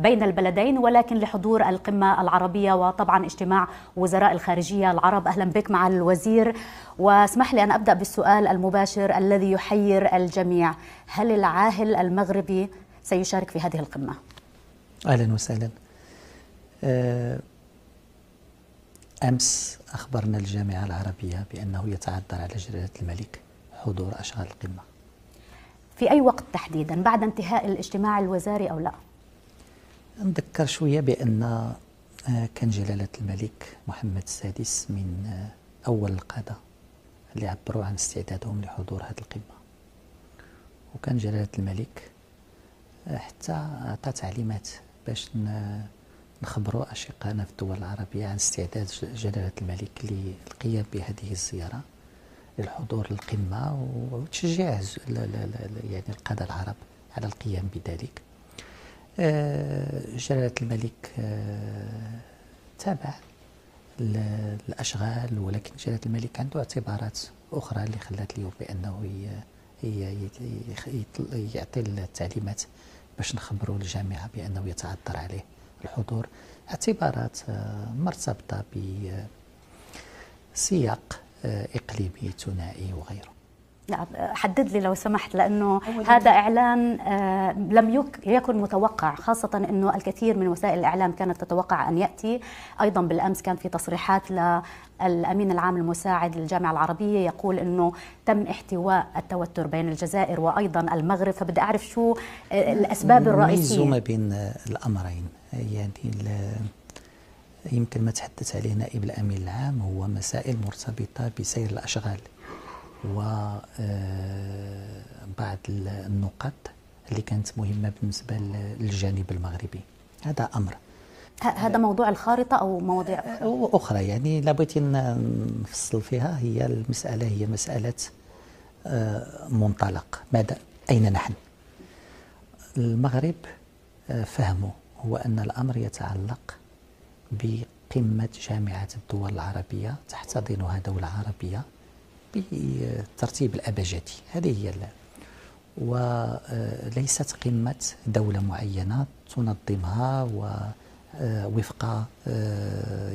بين البلدين ولكن لحضور القمة العربية وطبعا اجتماع وزراء الخارجية العرب. أهلا بك مع الوزير. واسمح لي أن أبدأ بالسؤال المباشر الذي يحير الجميع. هل العاهل المغربي سيشارك في هذه القمة؟ أهلا وسهلا. آه، أمس أخبرنا الجامعة العربية بأنه يتعذر على جلالة الملك حضور أشغال القمة في أي وقت تحديدا؟ بعد انتهاء الاجتماع الوزاري أو لا؟ نذكر شوية بأن آه، كان جلالة الملك محمد السادس من آه، أول القادة اللي عبروا عن استعدادهم لحضور هذه القمة. وكان جلالة الملك آه، حتى أعطى تعليمات باش نخبروا أشقائنا في الدول العربية عن استعداد جلالة الملك للقيام بهذه الزيارة للحضور للقمة وتشجيع يعني القادة العرب على القيام بذلك. جلالة الملك آه، تابع الأشغال ولكن جلالة الملك عنده اعتبارات أخرى اللي خلات له بأنه يعطي التعليمات باش نخبروا الجامعة بأنه يتعذر عليه الحضور. اعتبارات آه، مرتبطة بسياق إقليمي ثنائي وغيره. نعم حدد لي لو سمحت لأنه هذا إعلان آه، لم يكن متوقع خاصة إنه الكثير من وسائل الإعلام كانت تتوقع أن يأتي. أيضا بالأمس كان في تصريحات للأمين العام المساعد للجامعة العربية يقول إنه تم احتواء التوتر بين الجزائر وأيضا المغرب. فبدي أعرف شو آه، الأسباب الرئيسية. ما بين الأمرين يعني يمكن ما تحدث عليه نائب الأمين العام هو مسائل مرتبطة بسير الأشغال. وبعض آه، النقط اللي كانت مهمة بالنسبة للجانب المغربي. هذا أمر. هذا موضوع الخارطة أو مواضيع آه، أخرى يعني لابد نفصل فيها. هي المسألة هي مسألة آه، منطلق. ماذا؟ أين نحن؟ المغرب فهمه هو أن الأمر يتعلق بقمة جامعة الدول العربية تحتضنها دولة عربية. بالترتيب الأبجدي. هذه هي وليست قمة دولة معينة تنظمها ووفق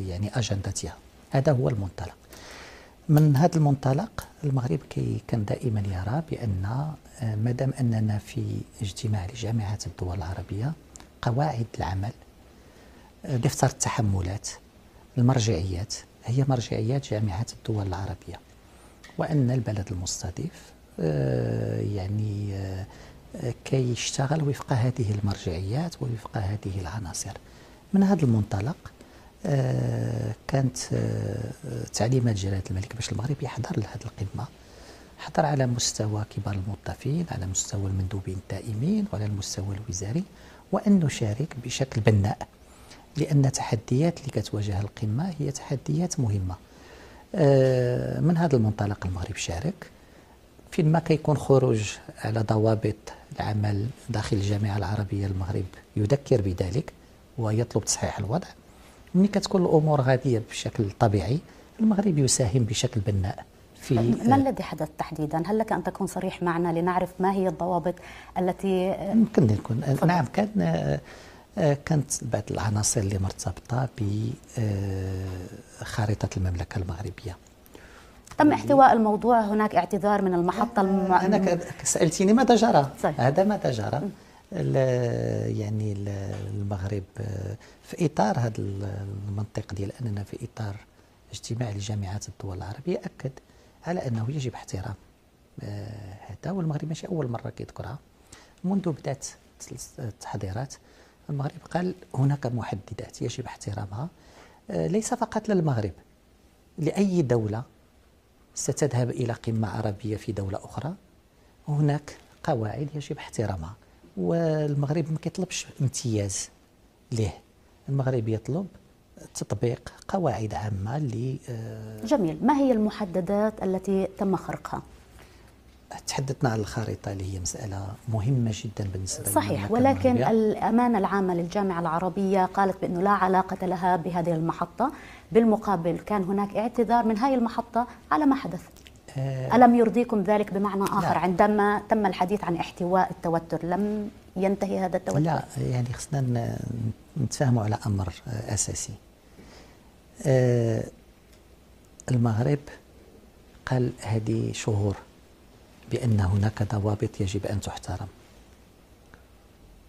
يعني أجندتها. هذا هو المنطلق. من هذا المنطلق المغرب كي كان دائما يرى بأن ما دام أننا في اجتماع لجامعة الدول العربية قواعد العمل دفتر التحملات المرجعيات هي مرجعيات جامعة الدول العربية. وأن البلد المستضيف آه، يعني آه، كي يشتغل وفق هذه المرجعيات ووفق هذه العناصر. من هذا المنطلق آه، كانت تعليمات جلالة الملك باش المغرب يحضر لهذه القمة. حضر على مستوى كبار الموظفين على مستوى المندوبين الدائمين وعلى المستوى الوزاري وأن نشارك بشكل بناء لأن التحديات اللي كتواجه القمة هي تحديات مهمة. من هذا المنطلق المغرب شارك. فين ما كيكون خروج على ضوابط العمل داخل الجامعة العربية المغرب يذكر بذلك ويطلب تصحيح الوضع. ملي كتكون الأمور غادية بشكل طبيعي المغرب يساهم بشكل بناء في ما الذي حدث تحديدا؟ هل لك أن تكون صريح معنا لنعرف ما هي الضوابط التي ممكن نكون نعم كان آه، كانت بعض العناصر اللي مرتبطة بخارطة المملكة المغربية. تم احتواء الموضوع هناك اعتذار من المحطة الم... أنا سألتيني ماذا جرى؟ صحيح. هذا ماذا جرى؟ يعني المغرب آه، في إطار هذا المنطق ديال أننا في إطار اجتماع لجامعات الدول العربية أكد على أنه يجب احترام آه، هذا والمغرب ماشي أول مرة كيذكرها. منذ بدأت التحضيرات المغرب قال هناك محددات يجب احترامها آه، ليس فقط للمغرب. لأي دولة ستذهب إلى قمة عربية في دولة أخرى هناك قواعد يجب احترامها. والمغرب ما كيطلبش امتياز له المغرب يطلب تطبيق قواعد عامة ل آه، جميل. ما هي المحددات التي تم خرقها؟ تحدثنا عن الخارطة اللي هي مسألة مهمة جدا بالنسبة صحيح ولكن الأمانة العامة للجامعة العربية قالت بأنه لا علاقة لها بهذه المحطة. بالمقابل كان هناك اعتذار من هذه المحطة على ما حدث. آه ألم يرضيكم ذلك بمعنى آخر؟ لا. عندما تم الحديث عن احتواء التوتر لم ينتهي هذا التوتر؟ لا يعني خصنا نتفاهموا على أمر أساسي. آه، المغرب قال هذه شهور بأن هناك ضوابط يجب أن تحترم.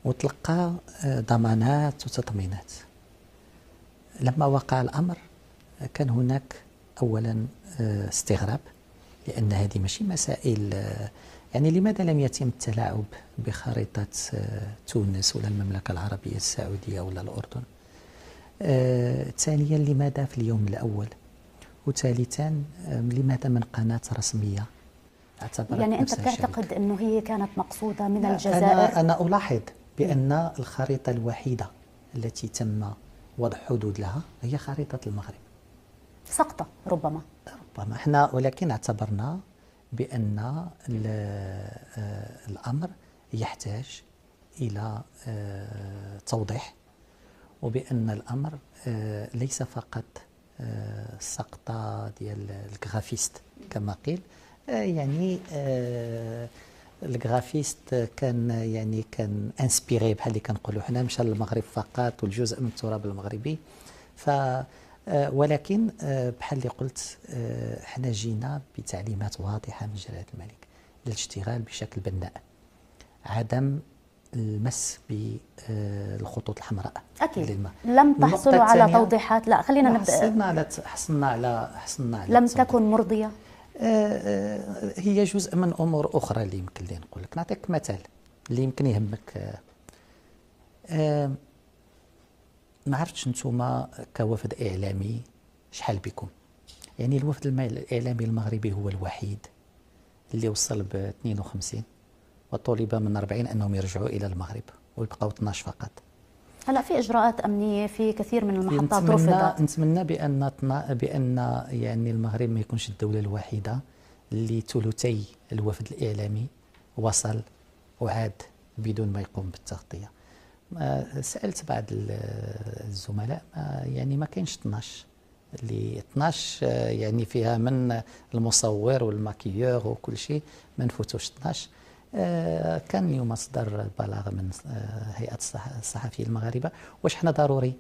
وتلقى آه، ضمانات وتطمينات. لما وقع الأمر كان هناك اولا آه، استغراب لأن هذه ماشي مسائل يعني لماذا لم يتم التلاعب بخريطة آه، تونس ولا المملكة العربية السعودية ولا الأردن؟ آه، ثانيا لماذا في اليوم الأول؟ وثالثا آه، لماذا من قناة رسمية اعتبرت يعني أنت بتعتقد أنه هي كانت مقصودة من الجزائر أنا, أنا ألاحظ بأن الخريطة الوحيدة التي تم وضع حدود لها هي خريطة المغرب. سقطة ربما. ربما. إحنا ولكن اعتبرنا بأن آه، الأمر يحتاج إلى آه، توضيح وبأن الأمر آه، ليس فقط سقطة ديال ال graphiste كما قيل يعني ال graphiste كان يعني كان inspiré بحال اللي كنقولوا حنا مشى للمغرب فقط والجزء من التراب المغربي. ف آه، ولكن آه، بحال اللي قلت آه، حنا جينا بتعليمات واضحة من جلالة الملك للاشتغال بشكل بناء عدم المس بالخطوط الحمراء أكيد. للماء. لم تحصلوا على توضيحات. لا خلينا نبدأ. حصلنا على حصلنا على حصلنا على لم تكن مرضية. هي جزء من أمور أخرى اللي يمكن لي نقول لك. نعطيك مثال اللي يمكن يهمك. ما عرفتش نتوما كوفد إعلامي شحال بكم. يعني الوفد الإعلامي المغربي هو الوحيد اللي وصل ب 52 وطلب من 40 أنهم يرجعوا إلى المغرب ويبقوا 12 فقط. هلا في اجراءات امنية في كثير من المحطات رفضت. نتمنى بأن بأن يعني المغرب ما يكونش الدولة الوحيدة اللي ثلثي الوفد الإعلامي وصل وعاد بدون ما يقوم بالتغطية. سألت بعض الزملاء يعني ما كاينش 12 اللي 12 يعني فيها من المصور والماكيور وكل شيء ما نفوتوش 12 آه، كان اليوم اصدر بلاغ من آه، هيئة الصحفيين المغاربة. واش حنا ضروري؟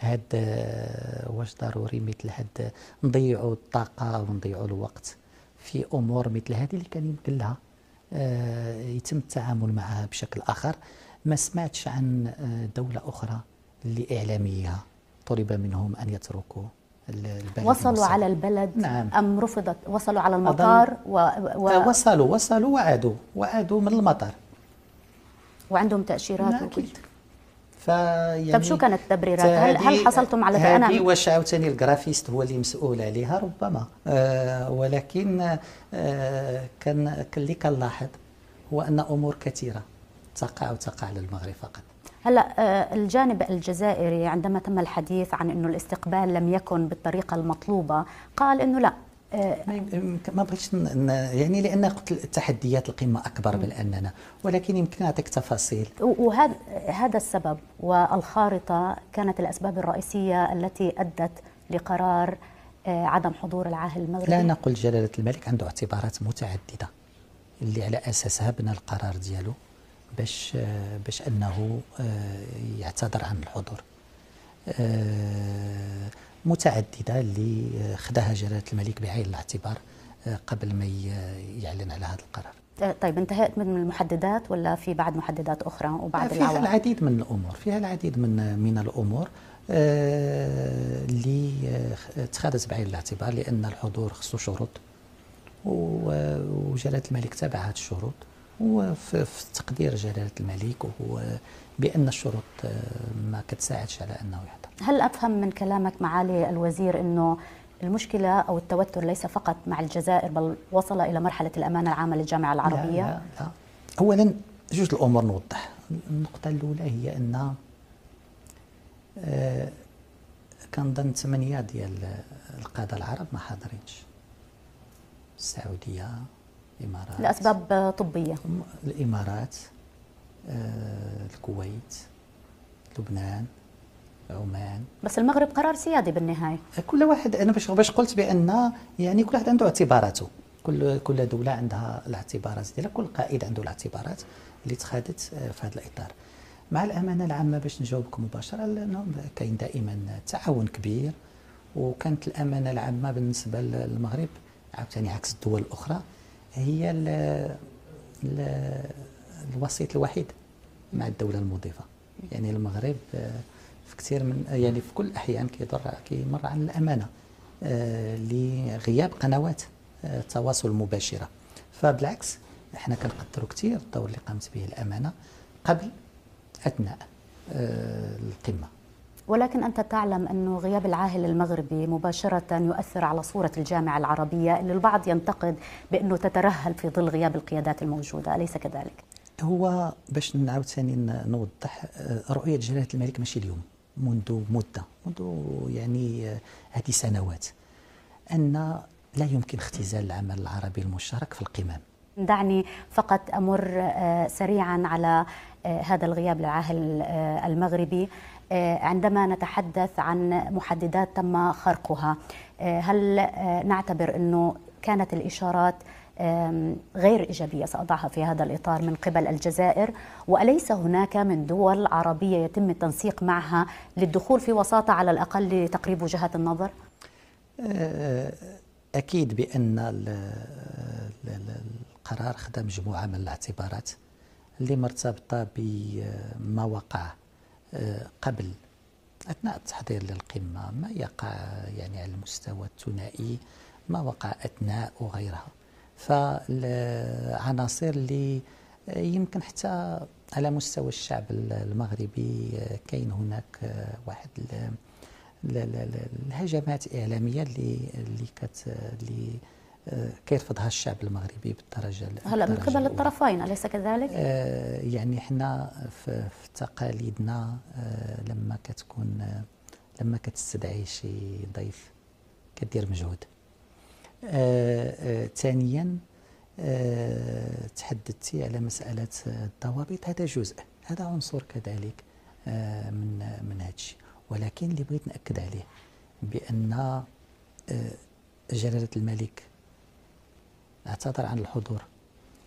هاد آه، واش ضروري مثل هاد نضيعوا الطاقة ونضيعوا الوقت في أمور مثل هذه اللي كان يمكن لها يتم التعامل معها بشكل آخر. ما سمعتش عن آه، دولة أخرى اللي إعلامية طلب منهم أن يتركوا البلد وصلوا. على البلد نعم. أم رفضت؟ وصلوا على المطار و... و... آه، وصلوا وصلوا وعادوا وعادوا من المطار. وعندهم تأشيرات نعم وكل. فيعني طب شو كانت التبريرات؟ هل, هل حصلتم على هذه واش عاوتاني الجرافيست هو اللي مسؤول عليها ربما. آه ولكن آه كان اللي كنلاحظ هو أن أمور كثيرة تقع أو تقع على المغرب فقط. هلا آه، الجانب الجزائري عندما تم الحديث عن إنه الاستقبال لم يكن بالطريقة المطلوبة قال إنه لا. آه، ما بغيتش يعني لأن قلت التحديات القمة أكبر من اننا ولكن يمكن أعطيك تفاصيل. وهذا هذا السبب والخارطة كانت الأسباب الرئيسية التي أدت لقرار آه، عدم حضور العاهل المغربي. لا نقول جلالة الملك عنده اعتبارات متعددة اللي على أساسها بنى القرار ديالو. باش باش أنه آه، يعتذر عن الحضور. آه، متعددة اللي خداها جلاله الملك بعين الاعتبار آه، قبل ما يعلن على هذا القرار. طيب انتهت من المحددات ولا في بعد محددات أخرى وبعد فيها العوائد؟ العديد من الأمور فيها العديد من من الأمور اللي اتخذت بعين الاعتبار لأن الحضور خصو شروط وجلاله الملك تابع هذه الشروط. وفي تقدير جلالة الملك وهو بأن الشروط آه، ما كتساعدش على أنه يحضر هل أفهم من كلامك معالي الوزير أنه المشكلة أو التوتر ليس فقط مع الجزائر بل وصل إلى مرحلة الأمانة العامة للجامعة العربية؟ لا, لا, لا. أولا جوج الأمور نوضح النقطة الأولى هي أن آه كنظن ثمانية ديال القادة العرب ما حاضرينش السعودية الإمارات. لأسباب طبية. الإمارات آه، الكويت لبنان عمان. بس المغرب قرار سيادي بالنهاية. كل واحد أنا باش باش قلت بأن يعني كل واحد عنده اعتباراته. كل كل دولة عندها الاعتبارات ديالها. كل قائد عنده الاعتبارات اللي تخادت في هذا الإطار. مع الأمانة العامة باش نجاوبكم مباشرة لأنه كاين دائما تعاون كبير. وكانت الأمانة العامة بالنسبة للمغرب عاوتاني عكس الدول الأخرى هي ال ال الوسيط الوحيد مع الدولة المضيفة. يعني المغرب آه، في كثير من يعني في كل الأحيان كيضر كيمر عن الأمانة آه، لغياب قنوات التواصل آه، المباشره فبالعكس إحنا كنقدروا كثير الدور اللي قامت به الأمانة قبل أثناء القمة. ولكن أنت تعلم أنه غياب العاهل المغربي مباشرة يؤثر على صورة الجامعة العربية اللي البعض ينتقد بأنه تترهل في ظل غياب القيادات الموجودة أليس كذلك؟ هو باش نعاود ثاني نوضح آه، رؤية جلالة الملك ماشي اليوم منذ مدة منذ يعني آه، هذه سنوات أن لا يمكن اختزال العمل العربي المشترك في القمم دعني فقط أمر آه، سريعا على هذا الغياب للعاهل المغربي عندما نتحدث عن محددات تم خرقها هل نعتبر أنه كانت الإشارات غير إيجابية سأضعها في هذا الإطار من قبل الجزائر وأليس هناك من دول عربية يتم التنسيق معها للدخول في وساطة على الأقل لتقريب وجهات النظر؟ أكيد بأن القرار خدم مجموعة من الاعتبارات اللي مرتبطة بما وقع قبل. أثناء التحضير للقمة ما يقع يعني على المستوى الثنائي؟ ما وقع أثناء وغيرها؟ فالعناصر اللي يمكن حتى على مستوى الشعب المغربي كاين هناك واحد الهجمات إعلامية اللي اللي كت اللي كيرفضها الشعب المغربي بالدرجة هلا من قبل الطرفين أليس كذلك؟ آه يعني إحنا في, في تقاليدنا آه لما كتكون آه لما كتستدعي شي ضيف كدير مجهود. ثانيا تحدثتي على مسألة الضوابط. هذا جزء هذا عنصر كذلك من من هذا الشيء. ولكن اللي بغيت نأكد عليه بأن جلالة الملك اعتذر عن الحضور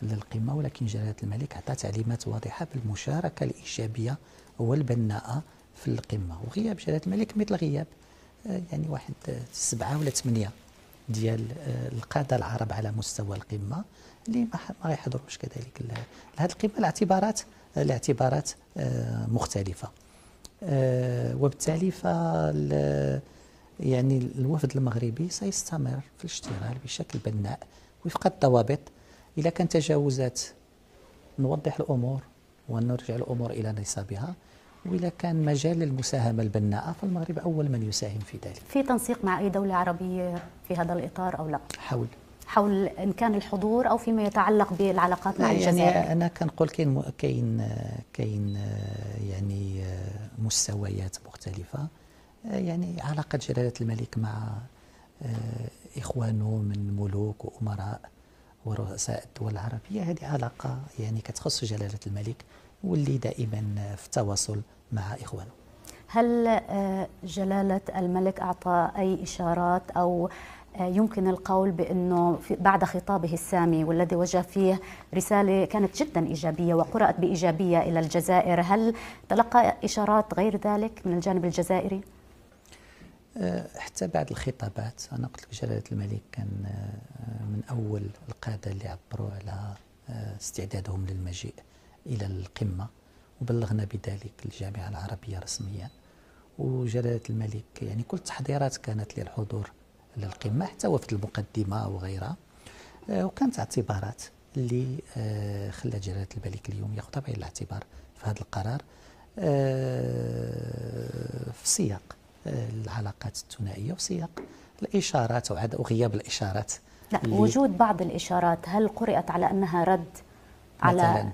للقمة ولكن جلالة الملك أعطى تعليمات واضحة بالمشاركة الإيجابية والبناءة في القمة. وغياب جلالة الملك مثل غياب يعني واحد سبعة ولا ثمانية ديال آه، القادة العرب على مستوى القمة اللي ما يحضروش كذلك لهذه القمة الاعتبارات الاعتبارات آه، مختلفة. آه، وبالتالي ف يعني الوفد المغربي سيستمر في الاشتغال بشكل بناء وفق الضوابط. اذا كان تجاوزات نوضح الأمور ونرجع الأمور إلى نصابها. وإذا كان مجال للمساهمة البناءة فالمغرب أول من يساهم في ذلك. في تنسيق مع أي دولة عربية في هذا الإطار أو لا؟ حول. حول ان كان الحضور أو فيما يتعلق بالعلاقات مع يعني الجزائر؟ يعني أنا كنقول كاين كاين كاين يعني مستويات مختلفة. يعني علاقة جلالة الملك مع إخوانه من ملوك وأمراء ورؤساء الدول العربية هذه علاقة يعني كتخص جلالة الملك واللي دائما في تواصل مع إخوانه هل آه، جلالة الملك أعطى أي إشارات أو آه، يمكن القول بأنه بعد خطابه السامي والذي وجه فيه رسالة كانت جدا إيجابية وقرأت بإيجابية إلى الجزائر هل تلقى إشارات غير ذلك من الجانب الجزائري؟ آه، حتى بعد الخطابات. أنا قلت لك جلالة الملك كان من أول القادة اللي عبروا على استعدادهم للمجيء إلى القمة وبلغنا بذلك الجامعة العربية رسميا. وجلالة الملك يعني كل التحضيرات كانت للحضور للقمة حتى وفد المقدمة وغيرها. آه، وكانت اعتبارات اللي آه، خلى جلالة الملك اليوم ياخذها بعين الاعتبار في هذا القرار. آه، في سياق العلاقات الثنائية وفي سياق الإشارات أو غياب الإشارات لا وجود بعض الإشارات هل قرأت على أنها رد على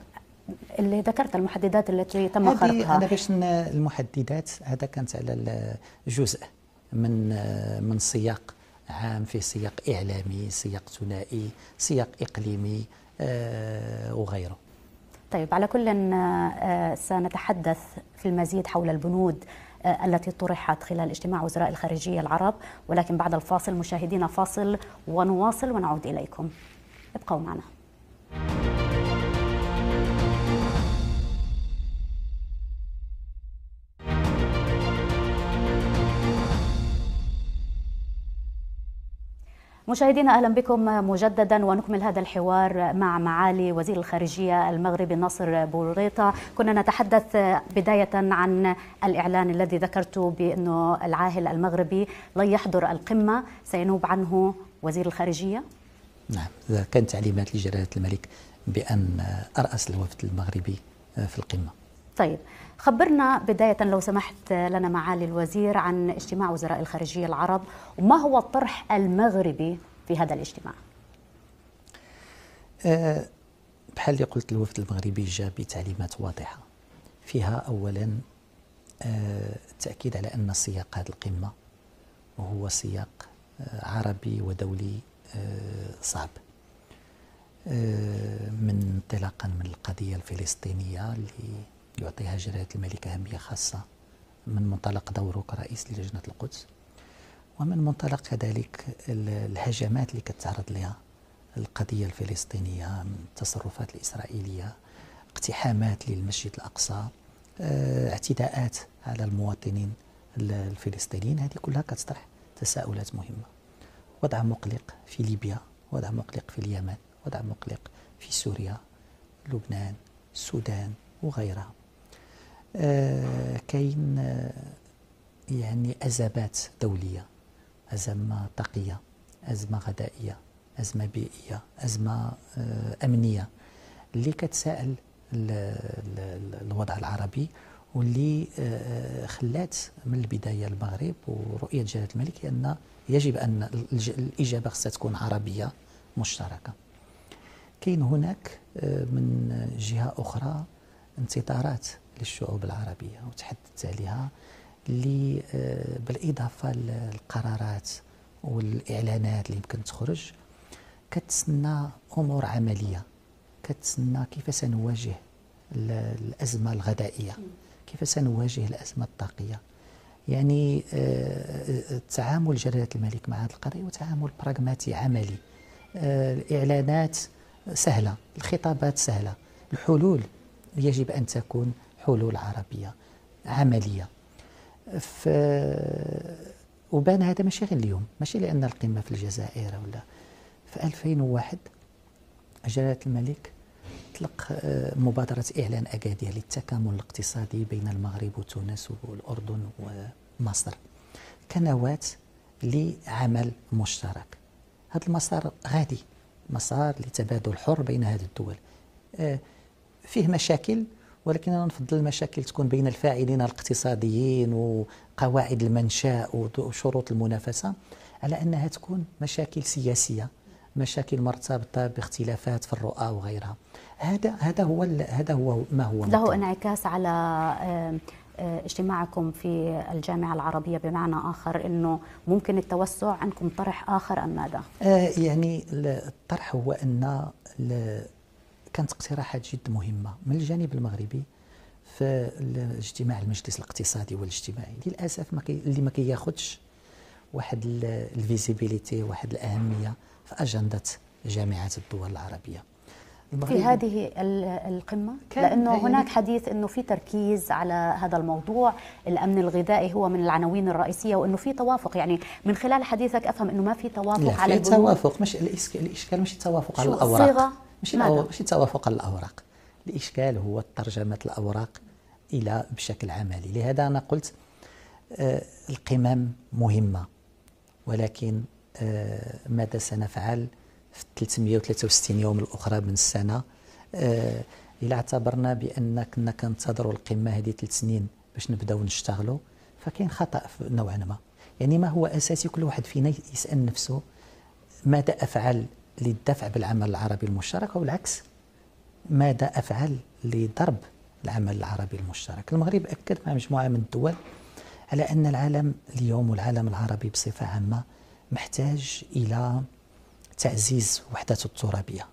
اللي ذكرت المحددات التي تم خرقها؟ أنا باش المحددات هذا كانت على جزء من من سياق عام في سياق إعلامي سياق ثنائي سياق إقليمي آه، وغيره. طيب على كل آه، سنتحدث في المزيد حول البنود التي طرحت خلال اجتماع وزراء الخارجية العرب ولكن بعد الفاصل مشاهدينا فاصل ونواصل ونعود إليكم. ابقوا معنا. مشاهدينا أهلا بكم مجددا ونكمل هذا الحوار مع معالي وزير الخارجية المغربي ناصر بوريطه، كنا نتحدث بداية عن الإعلان الذي ذكرت بانه العاهل المغربي لن يحضر القمة سينوب عنه وزير الخارجية؟ نعم، كانت تعليمات لجلالة الملك بأن أرأس الوفد المغربي في القمة. طيب خبرنا بداية لو سمحت لنا معالي الوزير عن اجتماع وزراء الخارجية العرب وما هو الطرح المغربي في هذا الاجتماع؟ أه بحال اللي قلت الوفد المغربي جاء بتعليمات واضحة. فيها أولا أه التأكيد على أن سياق هذه القمة وهو سياق أه عربي ودولي أه صعب. أه من انطلاقا من القضية الفلسطينية اللي يعطيها جلالة الملك أهمية خاصة. من منطلق دوره كرئيس للجنة القدس. ومن منطلق كذلك الهجمات اللي كتعرض لها القضية الفلسطينية من التصرفات الإسرائيلية اقتحامات للمسجد الأقصى آه اعتداءات على المواطنين الفلسطينيين. هذه كلها كتطرح تساؤلات مهمة. وضع مقلق في ليبيا وضع مقلق في اليمن وضع مقلق في سوريا لبنان السودان وغيرها. آه، كاين آه، يعني أزمات دولية أزمة طاقية أزمة غذائية أزمة بيئية أزمة آه، أمنية اللي كتساءل الوضع العربي واللي خلات من البداية المغرب ورؤية جلالة الملك أن يجب أن الإجابة خصها تكون عربية مشتركة. كاين هناك من جهة أخرى انتظارات للشعوب العربية وتحدثت عليها اللي آه، بالإضافة للقرارات والإعلانات اللي يمكن تخرج كتسنى أمور عملية كتسنى كيف سنواجه الأزمة الغذائية كيف سنواجه الأزمة الطاقية. يعني آه، التعامل جلالة الملك مع هذه القضية وتعامل براغماتي عملي. آه، الإعلانات سهلة الخطابات سهلة الحلول يجب أن تكون حلول عربية عملية. ف وبان هذا ماشي غير اليوم. ماشي لأن القمة في الجزائر ولا. في 2001 جلالة الملك اطلق آه، مبادرة إعلان أكادير للتكامل الاقتصادي بين المغرب وتونس والأردن ومصر. كنواة لعمل مشترك. هذا المسار غادي. مسار لتبادل حر بين هذه الدول. آه، فيه مشاكل ولكن أنا نفضل المشاكل تكون بين الفاعلين الاقتصاديين وقواعد المنشاء وشروط المنافسة على أنها تكون مشاكل سياسية مشاكل مرتبطة باختلافات في الرؤى وغيرها هذا هذا هو هذا هو ما هو له انعكاس على اجتماعكم في الجامعة العربية بمعنى آخر أنه ممكن التوسع عندكم طرح آخر أم ماذا؟ آه يعني الطرح هو أن كانت اقتراحات جد مهمة من الجانب المغربي في الاجتماع المجلس الاقتصادي والاجتماعي. للأسف ما كي اللي ما كياخذش واحد الفيزيبيليتي واحد الأهمية في أجندة جامعات الدول العربية. في هذه القمة؟ لأنه يعني هناك حديث أنه في تركيز على هذا الموضوع. الأمن الغذائي هو من العناوين الرئيسية وأنه في توافق. يعني من خلال حديثك أفهم أنه ما في توافق لا على في توافق. مش الإشكال مش التوافق على الأوراق. الصيغة؟ مش مش توافق الأوراق. الإشكال هو ترجمة الأوراق إلى بشكل عملي. لهذا أنا قلت آه القمم مهمة ولكن آه ماذا سنفعل في 363 يوم الأخرى من السنة؟ آه إلا اعتبرنا بأن كنا كنتظروا القمة هذه ثلاث سنين باش نبداو نشتغلوا فكاين خطأ نوعا ما. يعني ما هو أساسي كل واحد فينا يسأل نفسه ماذا أفعل للدفع بالعمل العربي المشترك أو العكس ماذا أفعل لضرب العمل العربي المشترك؟ المغرب أكد مع مجموعة من الدول على أن العالم اليوم والعالم العربي بصفة عامة محتاج إلى تعزيز وحدته الترابية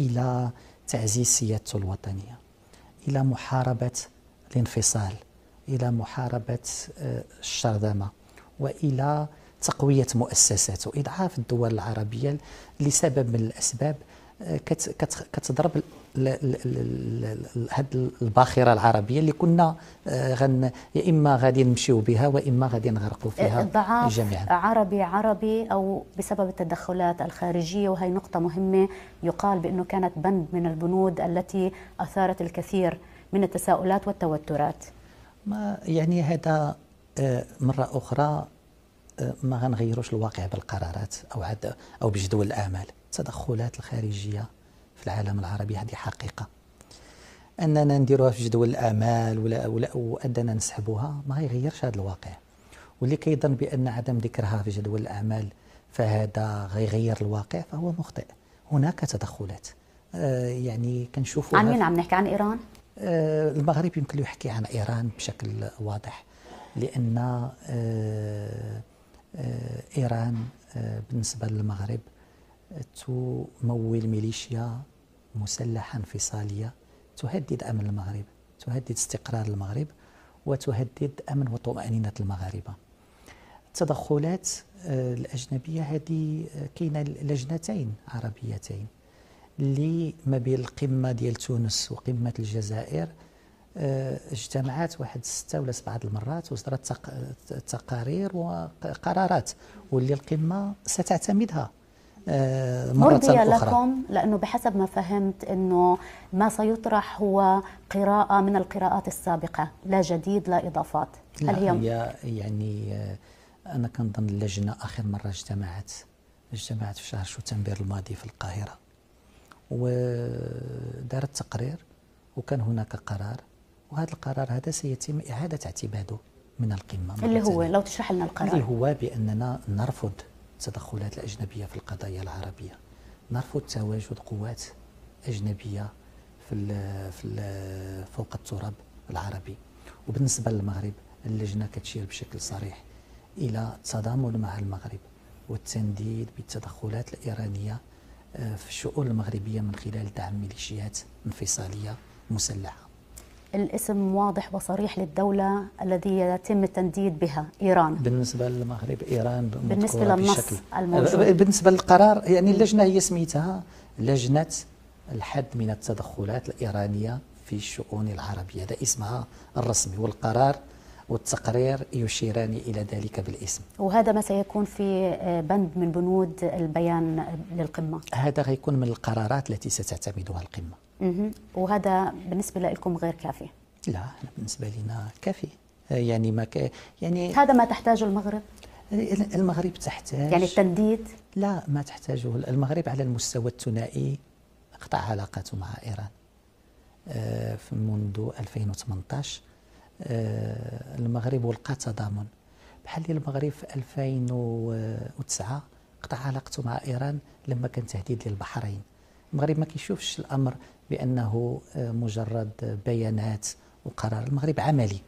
إلى تعزيز سيادته الوطنية إلى محاربة الانفصال إلى محاربة آه، الشرذمة وإلى تقوية مؤسسات وإضعاف الدول العربية لسبب من الأسباب آه، كتضرب هاد الباخرة العربية اللي كنا آه، غن يا إما غادي نمشيو بها واما غادي نغرقوا فيها الضعاف جميعا. عربي عربي أو بسبب التدخلات الخارجية وهي نقطة مهمة يقال بأنه كانت بند من البنود التي أثارت الكثير من التساؤلات والتوترات. ما يعني هذا آه، مرة أخرى آه، ما غنغيروش الواقع بالقرارات أو عاد أو بجدول الأعمال. التدخلات الخارجية في العالم العربي هذه حقيقة. أننا نديروها في جدول الأعمال ولا ولا وأننا نسحبوها ما يغيرش هذا الواقع. واللي كيظن بأن عدم ذكرها في جدول الأعمال فهذا غيغير الواقع فهو مخطئ. هناك تدخلات. آه يعني كنشوفوا عن مين عم نحكي عن إيران. آه المغرب يمكن يحكي عن إيران بشكل واضح. لأن آه آه إيران آه بالنسبة للمغرب تمول ميليشيا مسلحة انفصالية تهدد أمن المغرب تهدد استقرار المغرب وتهدد أمن وطمأنينة المغاربة. التدخلات آه، الأجنبية هذه كاينة لجنتين عربيتين اللي ما بين القمة ديال تونس وقمة الجزائر آه، اجتمعت واحد ستة ولا سبعة المرات وصدرت تقارير وقرارات واللي القمة ستعتمدها آه، مرة أخرى. لكم لأنه بحسب ما فهمت أنه ما سيطرح هو قراءة من القراءات السابقة لا جديد لا إضافات. هل هي, هي يعني آه، أنا كنظن اللجنة آخر مرة اجتمعت اجتمعت في شهر شتنبر الماضي في القاهرة ودارت تقرير وكان هناك قرار. وهذا القرار هذا سيتم إعادة اعتماده من القمة اللي هو لو تشرح لنا القرار. اللي هو بأننا نرفض التدخلات الأجنبية في القضايا العربية. نرفض تواجد قوات أجنبية في ال في ال فوق التراب العربي. وبالنسبة للمغرب اللجنة كتشير بشكل صريح إلى التضامن مع المغرب والتنديد بالتدخلات الإيرانية آه، في الشؤون المغربية من خلال دعم ميليشيات انفصالية مسلحة. الاسم واضح وصريح للدولة الذي يتم التنديد بها إيران. بالنسبة للمغرب إيران بالنسبة للنص الموجود. بالنسبة للقرار يعني اللجنة هي سميتها لجنة الحد من التدخلات الإيرانية في الشؤون العربية هذا اسمها الرسمي والقرار والتقرير يشيران إلى ذلك بالاسم. وهذا ما سيكون في بند من بنود البيان للقمة. هذا غيكون من القرارات التي ستعتمدها القمة. وهذا بالنسبة لكم غير كافي. لا بالنسبة لنا كافي. يعني ما ك... يعني هذا ما تحتاجه المغرب؟ المغرب تحتاج. يعني التنديد؟ لا ما تحتاجه. المغرب على المستوى الثنائي قطع علاقاته مع إيران. آه، منذ 2018 آه، المغرب ولقى تضامن. بحال المغرب في 2009 قطع علاقته مع إيران لما كان تهديد للبحرين. المغرب ما كيشوفش الأمر بأنه آه، مجرد بيانات وقرار المغرب عملي.